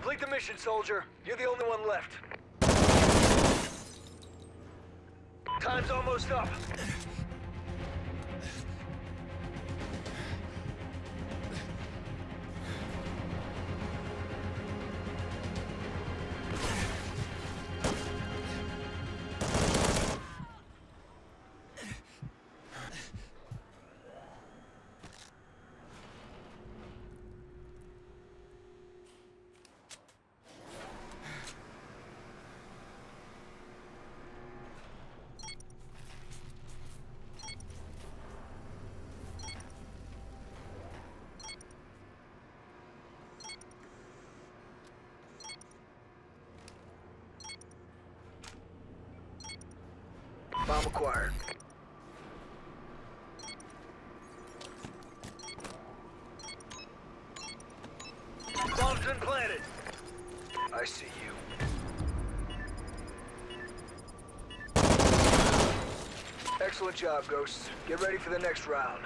Complete the mission, soldier. You're the only one left. Time's almost up. Bomb acquired. Bomb's been planted. I see you. Excellent job, Ghosts. Get ready for the next round.